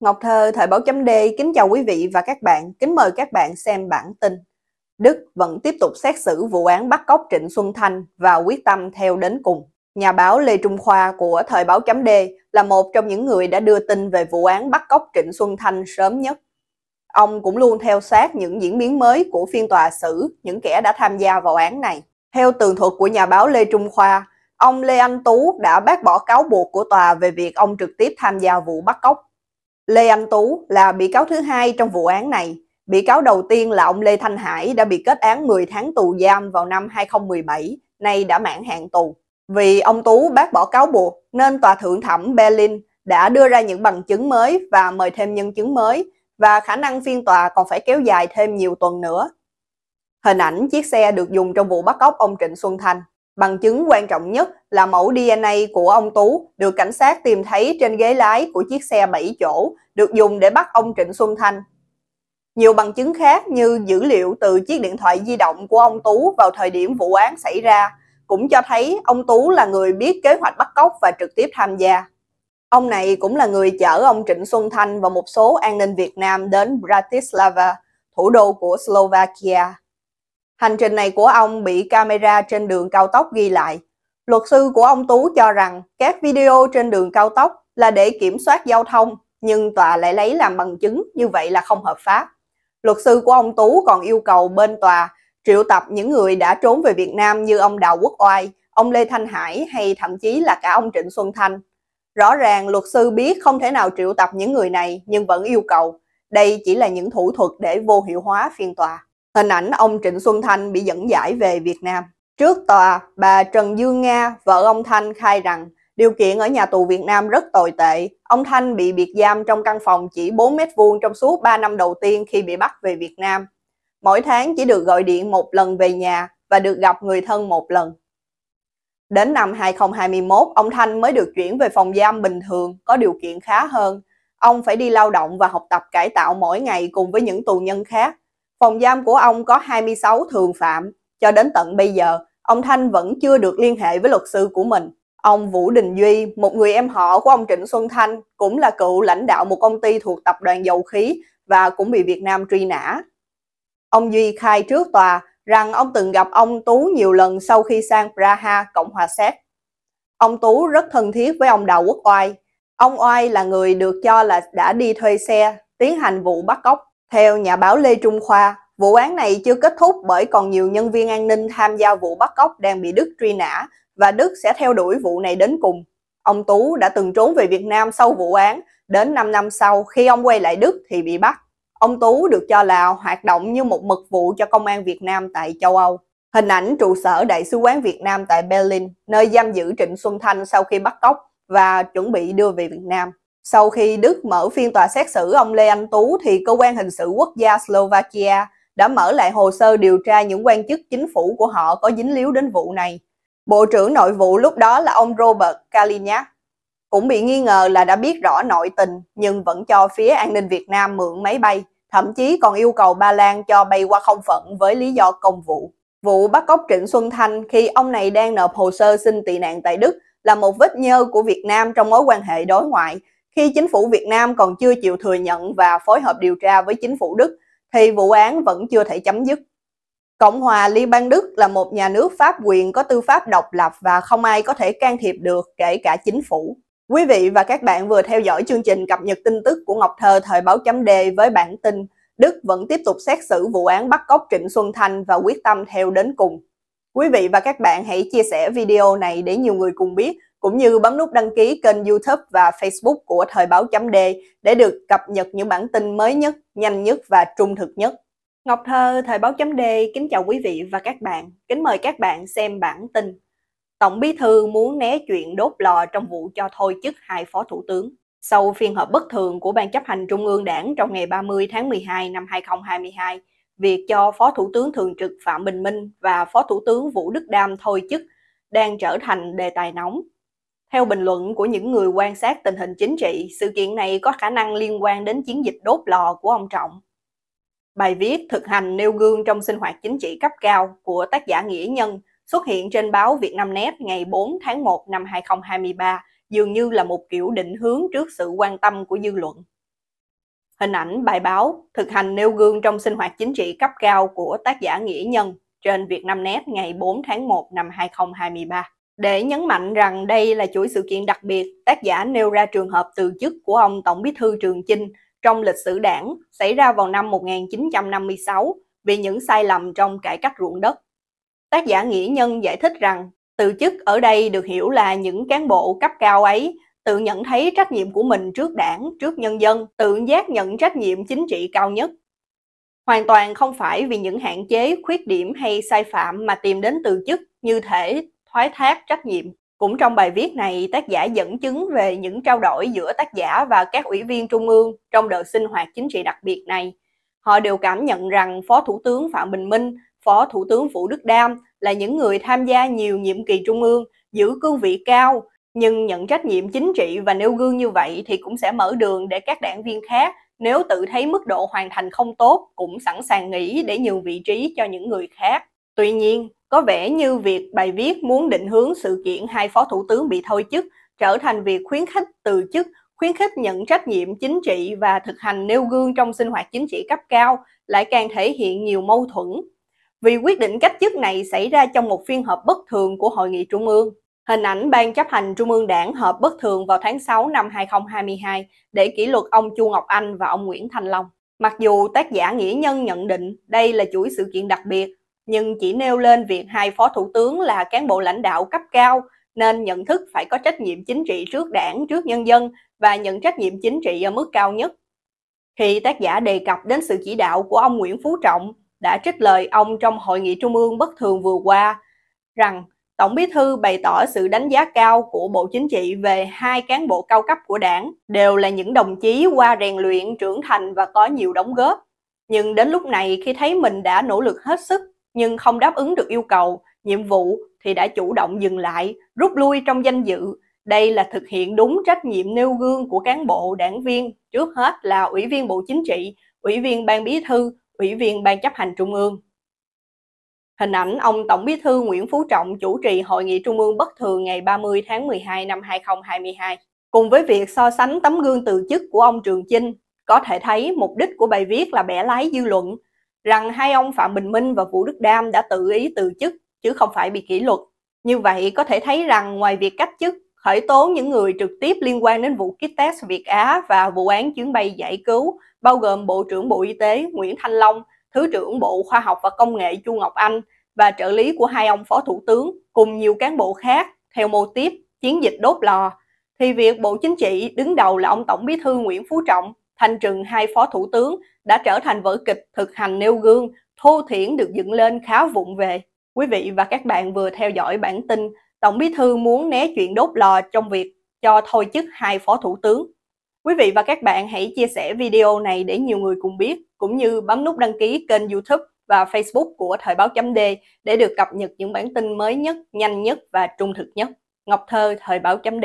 Ngọc Thơ, Thời báo chấm D, kính chào quý vị và các bạn, kính mời các bạn xem bản tin. Đức vẫn tiếp tục xét xử vụ án bắt cóc Trịnh Xuân Thanh và quyết tâm theo đến cùng. Nhà báo Lê Trung Khoa của Thời báo chấm D là một trong những người đã đưa tin về vụ án bắt cóc Trịnh Xuân Thanh sớm nhất. Ông cũng luôn theo sát những diễn biến mới của phiên tòa xử những kẻ đã tham gia vào án này. Theo tường thuật của nhà báo Lê Trung Khoa, ông Lê Anh Tú đã bác bỏ cáo buộc của tòa về việc ông trực tiếp tham gia vụ bắt cóc Lê Anh Tú là bị cáo thứ hai trong vụ án này. Bị cáo đầu tiên là ông Lê Thanh Hải đã bị kết án 10 tháng tù giam vào năm 2017, nay đã mãn hạn tù. Vì ông Tú bác bỏ cáo buộc nên tòa thượng thẩm Berlin đã đưa ra những bằng chứng mới và mời thêm nhân chứng mới và khả năng phiên tòa còn phải kéo dài thêm nhiều tuần nữa. Hình ảnh chiếc xe được dùng trong vụ bắt cóc ông Trịnh Xuân Thanh. Bằng chứng quan trọng nhất là mẫu DNA của ông Tú được cảnh sát tìm thấy trên ghế lái của chiếc xe 7 chỗ được dùng để bắt ông Trịnh Xuân Thanh. Nhiều bằng chứng khác như dữ liệu từ chiếc điện thoại di động của ông Tú vào thời điểm vụ án xảy ra cũng cho thấy ông Tú là người biết kế hoạch bắt cóc và trực tiếp tham gia. Ông này cũng là người chở ông Trịnh Xuân Thanh và một số an ninh Việt Nam đến Bratislava, thủ đô của Slovakia. Hành trình này của ông bị camera trên đường cao tốc ghi lại. Luật sư của ông Tú cho rằng các video trên đường cao tốc là để kiểm soát giao thông, nhưng tòa lại lấy làm bằng chứng như vậy là không hợp pháp. Luật sư của ông Tú còn yêu cầu bên tòa triệu tập những người đã trốn về Việt Nam như ông Đào Quốc Oai, ông Lê Thanh Hải hay thậm chí là cả ông Trịnh Xuân Thanh. Rõ ràng luật sư biết không thể nào triệu tập những người này nhưng vẫn yêu cầu. Đây chỉ là những thủ thuật để vô hiệu hóa phiên tòa. Hình ảnh ông Trịnh Xuân Thanh bị dẫn giải về Việt Nam. Trước tòa, bà Trần Dương Nga, vợ ông Thanh khai rằng điều kiện ở nhà tù Việt Nam rất tồi tệ. Ông Thanh bị biệt giam trong căn phòng chỉ 4 mét vuông trong suốt 3 năm đầu tiên khi bị bắt về Việt Nam. Mỗi tháng chỉ được gọi điện một lần về nhà và được gặp người thân một lần. Đến năm 2021, ông Thanh mới được chuyển về phòng giam bình thường, có điều kiện khá hơn. Ông phải đi lao động và học tập cải tạo mỗi ngày cùng với những tù nhân khác. Phòng giam của ông có 26 thường phạm. Cho đến tận bây giờ, ông Thanh vẫn chưa được liên hệ với luật sư của mình. Ông Vũ Đình Duy, một người em họ của ông Trịnh Xuân Thanh, cũng là cựu lãnh đạo một công ty thuộc tập đoàn dầu khí và cũng bị Việt Nam truy nã. Ông Duy khai trước tòa rằng ông từng gặp ông Tú nhiều lần sau khi sang Praha, Cộng hòa Séc. Ông Tú rất thân thiết với ông Đào Quốc Oai. Ông Oai là người được cho là đã đi thuê xe, tiến hành vụ bắt cóc theo nhà báo Lê Trung Khoa, vụ án này chưa kết thúc bởi còn nhiều nhân viên an ninh tham gia vụ bắt cóc đang bị Đức truy nã và Đức sẽ theo đuổi vụ này đến cùng. Ông Tú đã từng trốn về Việt Nam sau vụ án, đến 5 năm sau khi ông quay lại Đức thì bị bắt. Ông Tú được cho là hoạt động như một mật vụ cho công an Việt Nam tại châu Âu. Hình ảnh trụ sở Đại sứ quán Việt Nam tại Berlin, nơi giam giữ Trịnh Xuân Thanh sau khi bắt cóc và chuẩn bị đưa về Việt Nam. Sau khi Đức mở phiên tòa xét xử ông Lê Anh Tú thì cơ quan hình sự quốc gia Slovakia đã mở lại hồ sơ điều tra những quan chức chính phủ của họ có dính líu đến vụ này. Bộ trưởng nội vụ lúc đó là ông Robert Kalinyak cũng bị nghi ngờ là đã biết rõ nội tình nhưng vẫn cho phía an ninh Việt Nam mượn máy bay, thậm chí còn yêu cầu Ba Lan cho bay qua không phận với lý do công vụ. Vụ bắt cóc Trịnh Xuân Thanh khi ông này đang nộp hồ sơ xin tị nạn tại Đức là một vết nhơ của Việt Nam trong mối quan hệ đối ngoại khi chính phủ Việt Nam còn chưa chịu thừa nhận và phối hợp điều tra với chính phủ Đức, thì vụ án vẫn chưa thể chấm dứt. Cộng hòa Liên bang Đức là một nhà nước pháp quyền có tư pháp độc lập và không ai có thể can thiệp được kể cả chính phủ. Quý vị và các bạn vừa theo dõi chương trình cập nhật tin tức của Ngọc Thơ thời báo chấm đề với bản tin Đức vẫn tiếp tục xét xử vụ án bắt cóc Trịnh Xuân Thanh và quyết tâm theo đến cùng. Quý vị và các bạn hãy chia sẻ video này để nhiều người cùng biết cũng như bấm nút đăng ký kênh YouTube và Facebook của Thời báo chấm D để được cập nhật những bản tin mới nhất, nhanh nhất và trung thực nhất. Ngọc Thơ, Thời báo chấm D kính chào quý vị và các bạn. Kính mời các bạn xem bản tin. Tổng bí thư muốn né chuyện đốt lò trong vụ cho thôi chức hai phó thủ tướng. Sau phiên họp bất thường của Ban chấp hành Trung ương Đảng trong ngày 30 tháng 12 năm 2022, việc cho Phó Thủ tướng Thường trực Phạm Bình Minh và Phó Thủ tướng Vũ Đức Đam thôi chức đang trở thành đề tài nóng theo bình luận của những người quan sát tình hình chính trị, sự kiện này có khả năng liên quan đến chiến dịch đốt lò của ông Trọng. Bài viết thực hành nêu gương trong sinh hoạt chính trị cấp cao của tác giả Nghĩa Nhân xuất hiện trên báo Việt Nam Net ngày 4 tháng 1 năm 2023 dường như là một kiểu định hướng trước sự quan tâm của dư luận. Hình ảnh bài báo thực hành nêu gương trong sinh hoạt chính trị cấp cao của tác giả Nghĩa Nhân trên Vietnamnet ngày 4 tháng 1 năm 2023. Để nhấn mạnh rằng đây là chuỗi sự kiện đặc biệt, tác giả nêu ra trường hợp từ chức của ông Tổng bí thư Trường Chinh trong lịch sử đảng xảy ra vào năm 1956 vì những sai lầm trong cải cách ruộng đất. Tác giả Nghĩa Nhân giải thích rằng từ chức ở đây được hiểu là những cán bộ cấp cao ấy tự nhận thấy trách nhiệm của mình trước đảng, trước nhân dân, tự giác nhận trách nhiệm chính trị cao nhất. Hoàn toàn không phải vì những hạn chế, khuyết điểm hay sai phạm mà tìm đến từ chức như thể thoái thác trách nhiệm. Cũng trong bài viết này, tác giả dẫn chứng về những trao đổi giữa tác giả và các ủy viên trung ương trong đợt sinh hoạt chính trị đặc biệt này. Họ đều cảm nhận rằng Phó Thủ tướng Phạm Bình Minh, Phó Thủ tướng Vũ Đức Đam là những người tham gia nhiều nhiệm kỳ trung ương, giữ cương vị cao, nhưng nhận trách nhiệm chính trị và nêu gương như vậy thì cũng sẽ mở đường để các đảng viên khác nếu tự thấy mức độ hoàn thành không tốt cũng sẵn sàng nghỉ để nhường vị trí cho những người khác. Tuy nhiên, có vẻ như việc bài viết muốn định hướng sự kiện hai phó thủ tướng bị thôi chức trở thành việc khuyến khích từ chức, khuyến khích nhận trách nhiệm chính trị và thực hành nêu gương trong sinh hoạt chính trị cấp cao lại càng thể hiện nhiều mâu thuẫn. Vì quyết định cách chức này xảy ra trong một phiên họp bất thường của Hội nghị Trung ương. Hình ảnh Ban chấp hành Trung ương Đảng họp bất thường vào tháng 6 năm 2022 để kỷ luật ông Chu Ngọc Anh và ông Nguyễn Thanh Long. Mặc dù tác giả Nghĩa Nhân nhận định đây là chuỗi sự kiện đặc biệt, nhưng chỉ nêu lên việc hai phó thủ tướng là cán bộ lãnh đạo cấp cao nên nhận thức phải có trách nhiệm chính trị trước đảng, trước nhân dân và nhận trách nhiệm chính trị ở mức cao nhất. Khi tác giả đề cập đến sự chỉ đạo của ông Nguyễn Phú Trọng đã trích lời ông trong hội nghị trung ương bất thường vừa qua rằng Tổng Bí thư bày tỏ sự đánh giá cao của Bộ Chính trị về hai cán bộ cao cấp của đảng, đều là những đồng chí qua rèn luyện, trưởng thành và có nhiều đóng góp. Nhưng đến lúc này khi thấy mình đã nỗ lực hết sức nhưng không đáp ứng được yêu cầu, nhiệm vụ thì đã chủ động dừng lại, rút lui trong danh dự. Đây là thực hiện đúng trách nhiệm nêu gương của cán bộ, đảng viên, trước hết là Ủy viên Bộ Chính trị, Ủy viên Ban Bí thư, Ủy viên Ban chấp hành Trung ương. Hình ảnh ông Tổng Bí thư Nguyễn Phú Trọng chủ trì hội nghị trung ương bất thường ngày 30 tháng 12 năm 2022. Cùng với việc so sánh tấm gương từ chức của ông Trường Chinh, có thể thấy mục đích của bài viết là bẻ lái dư luận, rằng hai ông Phạm Bình Minh và Vũ Đức Đam đã tự ý từ chức chứ không phải bị kỷ luật. Như vậy có thể thấy rằng ngoài việc cách chức, khởi tố những người trực tiếp liên quan đến vụ kit test Việt Á và vụ án chuyến bay giải cứu, bao gồm Bộ trưởng Bộ Y tế Nguyễn Thanh Long, Thứ trưởng Bộ Khoa học và Công nghệ Chu Ngọc Anh và trợ lý của hai ông phó thủ tướng cùng nhiều cán bộ khác theo mô tiếp chiến dịch đốt lò, thì việc Bộ Chính trị đứng đầu là ông Tổng Bí thư Nguyễn Phú Trọng thanh trừng hai phó thủ tướng đã trở thành vở kịch thực hành nêu gương, thô thiển được dựng lên khá vụng về. Quý vị và các bạn vừa theo dõi bản tin Tổng Bí thư muốn né chuyện đốt lò trong việc cho thôi chức hai phó thủ tướng. Quý vị và các bạn hãy chia sẻ video này để nhiều người cùng biết, cũng như bấm nút đăng ký kênh YouTube và Facebook của Thời báo chấm D để được cập nhật những bản tin mới nhất, nhanh nhất và trung thực nhất. Ngọc Thơ, Thời báo chấm D